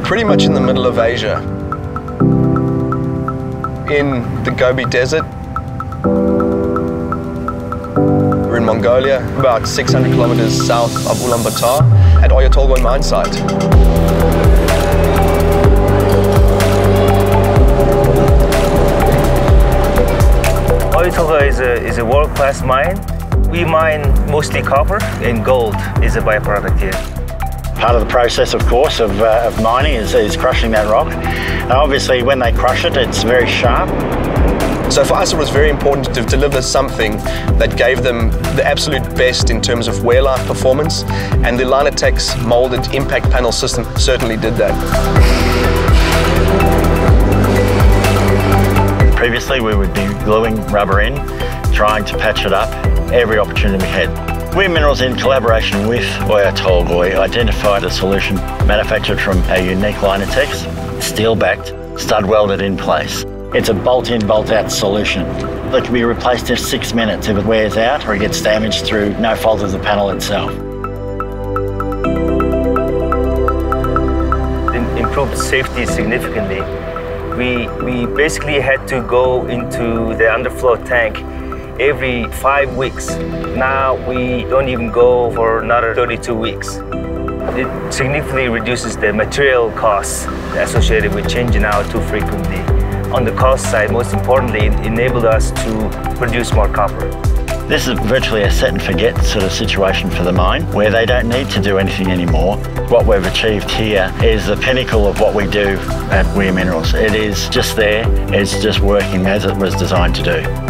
pretty much in the middle of Asia, in the Gobi Desert. We're in Mongolia, about 600 kilometers south of Ulaanbaatar at Oyu mine site. Oyu is a, is a world-class mine. We mine mostly copper and gold is a byproduct here. Part of the process, of course, of, uh, of mining is, is crushing that rock. And obviously, when they crush it, it's very sharp. So for us, it was very important to deliver something that gave them the absolute best in terms of wear life performance, and the Linatex molded impact panel system certainly did that. Previously, we would be gluing rubber in, trying to patch it up every opportunity we had. Weir Minerals, in collaboration with Oyu Tolgoi, identified a solution manufactured from a unique Linatex, steel-backed, stud-welded in place. It's a bolt-in, bolt-out solution that can be replaced in six minutes if it wears out or it gets damaged through no fault of the panel itself. It improved safety significantly. We, we basically had to go into the underfloor tank every five weeks. Now we don't even go for another 32 weeks. It significantly reduces the material costs associated with changing out too frequently. On the cost side, most importantly, it enabled us to produce more copper. This is virtually a set and forget sort of situation for the mine where they don't need to do anything anymore. What we've achieved here is the pinnacle of what we do at Weir Minerals. It is just there, it's just working as it was designed to do.